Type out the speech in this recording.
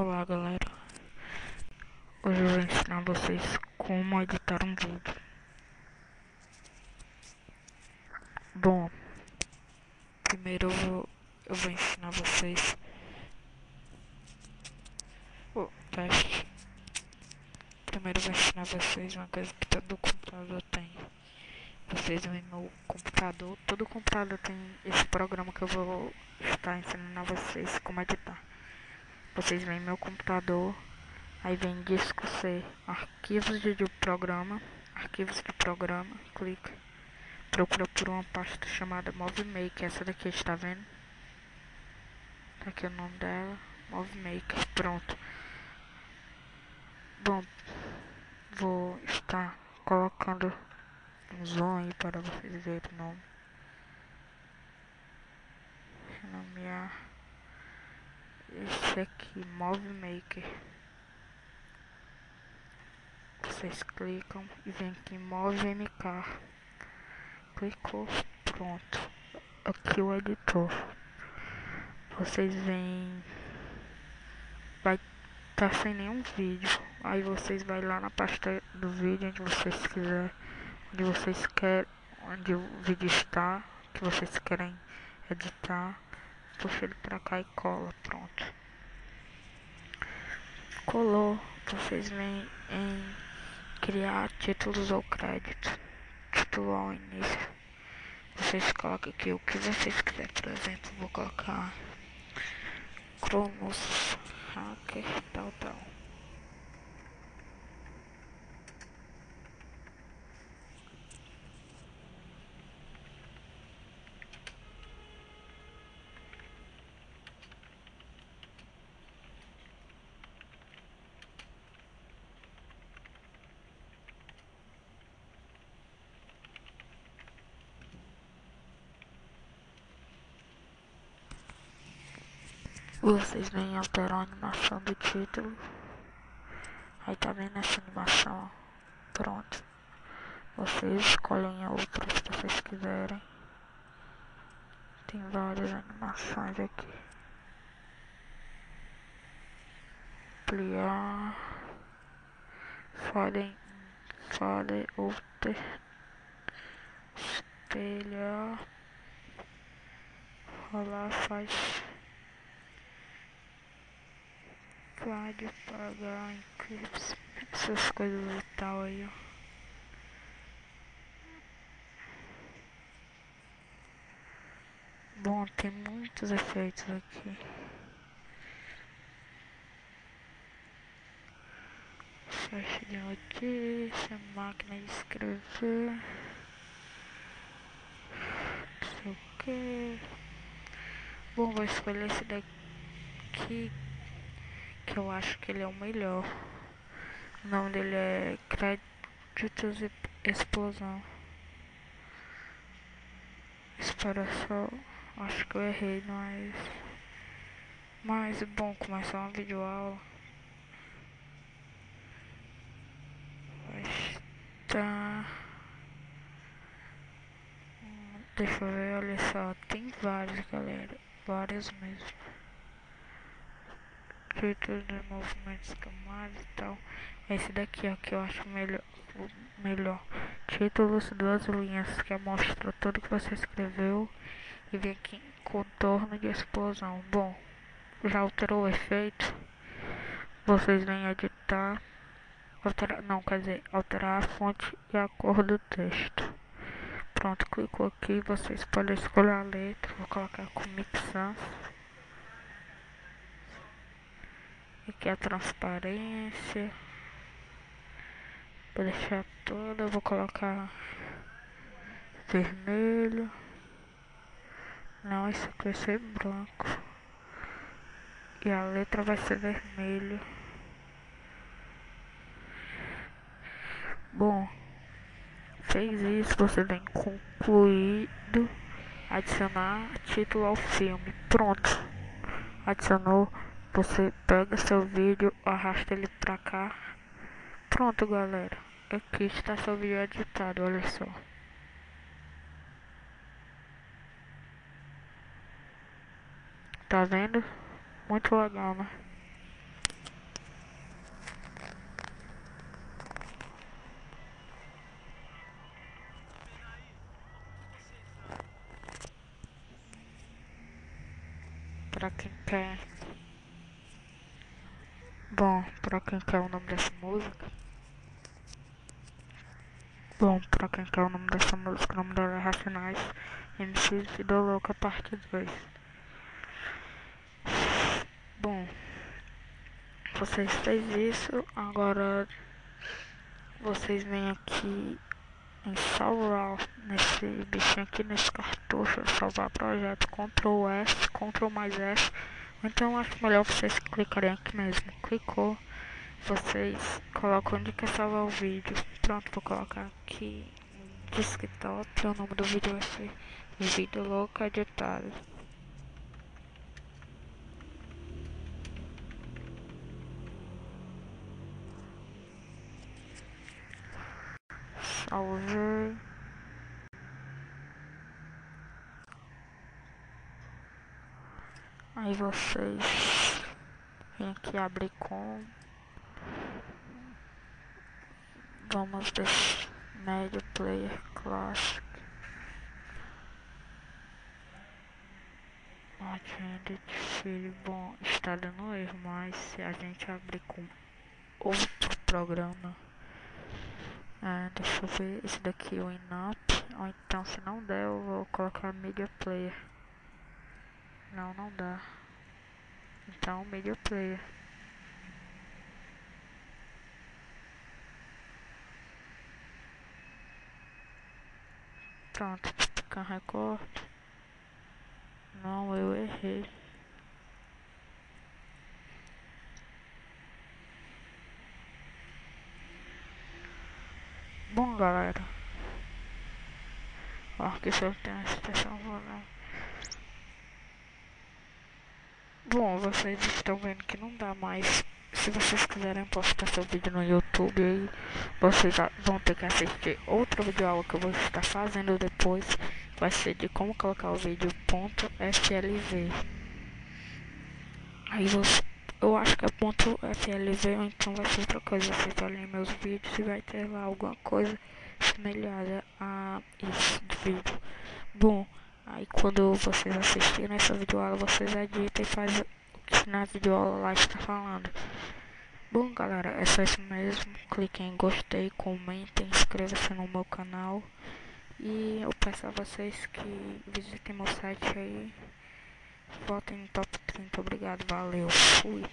Olá galera, hoje eu vou ensinar vocês como editar um vídeo. Bom, primeiro eu vou, eu vou ensinar vocês o teste. Primeiro eu vou ensinar vocês uma coisa que todo computador tem. Vocês veem meu computador, todo computador tem esse programa que eu vou estar ensinando a vocês como editar. Vocês vêm meu computador, aí vem disco C, arquivos de, de programa, arquivos de programa, clica, procura por uma pasta chamada MovieMaker, essa daqui está vendo? Tá aqui o nome dela, MovieMaker, pronto. Bom, vou estar colocando um zoom aí para vocês verem o nome. Renomear esse aqui, Move Maker. Vocês clicam e vem aqui Move MK. Clicou, pronto. Aqui o editor. Vocês vêm. Vai tá sem nenhum vídeo. Aí vocês vai lá na pasta do vídeo onde vocês quiser. Onde vocês querem. Onde o vídeo está. Que vocês querem editar puxa ele pra cá e cola, pronto. Colou, vocês vêm em criar títulos ou créditos. Título ao início. Vocês colocam aqui o que vocês quiserem, por exemplo, vou colocar Cronos Hacker tal tal. Vocês vêm alterar a animação do título. Aí tá vendo essa animação? Pronto. Vocês escolhem outras se vocês quiserem. Tem várias animações aqui. Ampliar. Fale, fale outra. Espelhar. Rolar faz pode pagar eclipse, essas coisas e tal aí, ó. Bom, tem muitos efeitos aqui. Faixa de notícia, máquina de escrever. Não sei o que. Bom, vou escolher esse daqui que eu acho que ele é o melhor. O nome dele é Créditos Explosão. Espera só. Acho que eu errei, mas. Mas bom, começar uma videoaula. Está. Deixa eu ver, olha só. Tem vários, galera. Vários mesmo títulos dos movimentos camadas e tal. Esse daqui ó, que eu acho melhor, melhor. Títulos, duas linhas, que mostra tudo que você escreveu. E vem aqui em contorno de explosão. Bom, já alterou o efeito. Vocês vêm editar. Alterar, não, quer dizer, alterar a fonte e a cor do texto. Pronto, clicou aqui, vocês podem escolher a letra, vou colocar com mixar. Aqui a transparência. Vou deixar toda, vou colocar vermelho. Não, isso aqui vai ser branco. E a letra vai ser vermelho. Bom, fez isso, você vem concluído. Adicionar título ao filme. Pronto. Adicionou você pega seu vídeo, arrasta ele pra cá. Pronto, galera. Aqui está seu vídeo editado, olha só. Tá vendo? Muito legal, né? Pra quem quer Bom, pra quem quer o nome dessa música. Bom, pra quer o nome dessa música, o nome dela é Racionais MCs e do Louca Parte 2. Bom, vocês fez isso, agora vocês vêm aqui em salvar nesse bichinho aqui nesse cartucho, salvar projeto, Ctrl S, Ctrl mais S, então acho melhor vocês clicarem aqui mesmo, clicou, vocês colocam onde quer salvar o vídeo, pronto, vou colocar aqui desktop, o nome do vídeo vai ser vídeo louco editado. Salvei. Aí vocês vêm aqui abrir com vamos deixar médio player classic Agenda de filho bom está dando erro mas se a gente abrir com outro programa ah, deixa eu ver esse daqui, o Inap. Ou então, se não der, eu vou colocar Media Player. Não, não dá. Então, Media Player. Pronto, ficar recorte. Não, eu errei. Bom, galera. Que só tem a expressão rolando. Bom, vocês estão vendo que não dá mais. Se vocês quiserem postar seu vídeo no YouTube aí, vocês vão ter que assistir outra videoaula que eu vou estar fazendo depois. Vai ser de como colocar o vídeo ponto .flv. Aí você eu acho que é ponto .flv então vai ser outra coisa. Vocês olhem meus vídeos e vai ter lá alguma coisa semelhante a esse vídeo. Bom, aí quando vocês assistirem essa videoaula, vocês editam e fazem o que na videoaula lá está falando. Bom galera, é só isso mesmo. Cliquem em gostei, comentem, inscreva-se no meu canal. E eu peço a vocês que visitem meu site aí. Votem no top 30. Obrigado, valeu, fui.